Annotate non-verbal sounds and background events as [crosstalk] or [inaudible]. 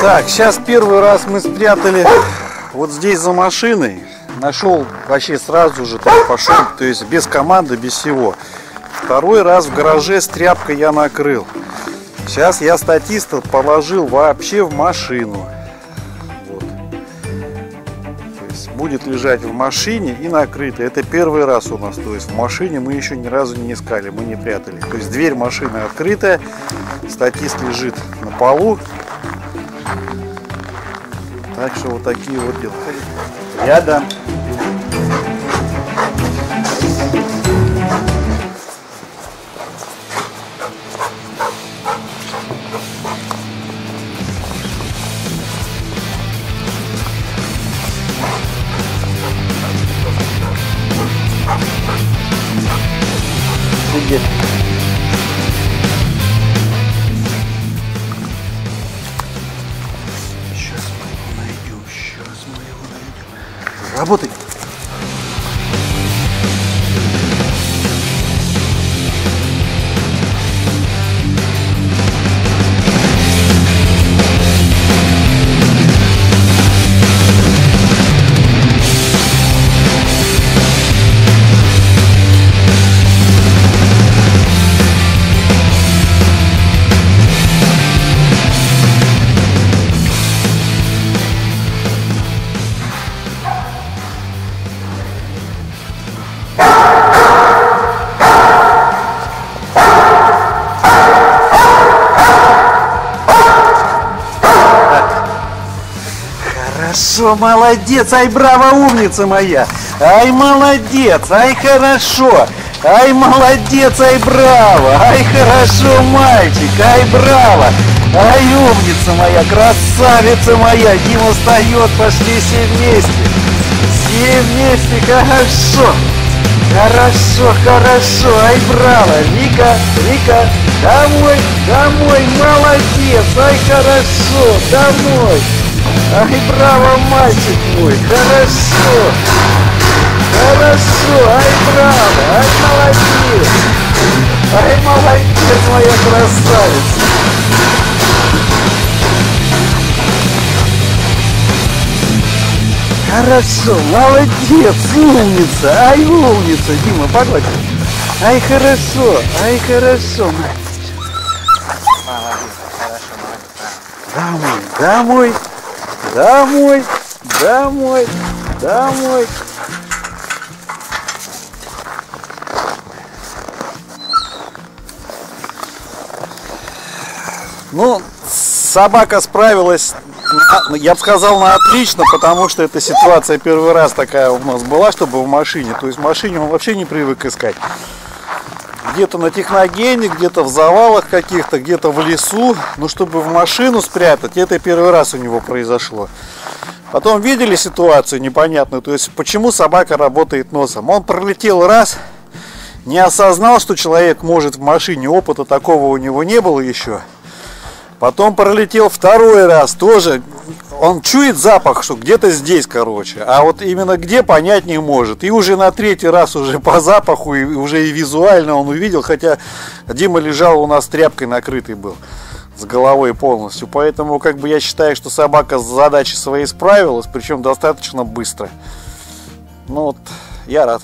Так, сейчас первый раз мы спрятали вот здесь за машиной. Нашел вообще сразу же так пошел, то есть без команды, без всего. Второй раз в гараже с тряпкой я накрыл. Сейчас я статиста положил вообще в машину. Будет лежать в машине и накрыто. Это первый раз у нас. То есть в машине мы еще ни разу не искали, мы не прятали. То есть дверь машины открытая, статист лежит на полу. Так что вот такие вот дела. Рядом. Сидит. Сейчас мы его найдем. Сейчас мы его найдем. Работай. Хорошо, молодец, ай, браво, умница моя. Ай, молодец, ай, хорошо. Ай, молодец, ай, браво. Ай, хорошо, мальчик, ай, браво. Ай, умница моя, красавица моя. Дима встает, пошли все вместе. Все вместе, хорошо. Хорошо, хорошо, ай, браво. Вика, Вика, домой, домой, молодец, ай, хорошо, домой. Ай, браво, мальчик мой, хорошо. Хорошо, ай, браво, ай, молодец. Ай, молодец, моя красавица. Хорошо, молодец, умница, ай, умница, Дима, погладь. Ай, хорошо, ай, хорошо, мальчик. Домой, домой, домой, домой, домой. Ну, собака справилась, я бы сказал, на отлично, потому что эта ситуация первый раз такая у нас была, чтобы в машине. То есть в машине он вообще не привык искать. Где-то на техногене, где-то в завалах каких-то, где-то в лесу. Но чтобы в машину спрятать, это первый раз у него произошло. Потом видели ситуацию непонятную, то есть почему собака работает носом. Он пролетел раз, не осознал, что человек может в машине, опыта такого у него не было еще. Потом пролетел второй раз тоже. Он чует запах, что где-то здесь, короче. А вот именно где понять не может. И уже на третий раз уже [laughs] по запаху, и уже и визуально он увидел. Хотя Дима лежал у нас тряпкой накрытый был. С головой полностью. Поэтому как бы я считаю, что собака с задачей своей справилась. Причем достаточно быстро. Ну вот, я рад.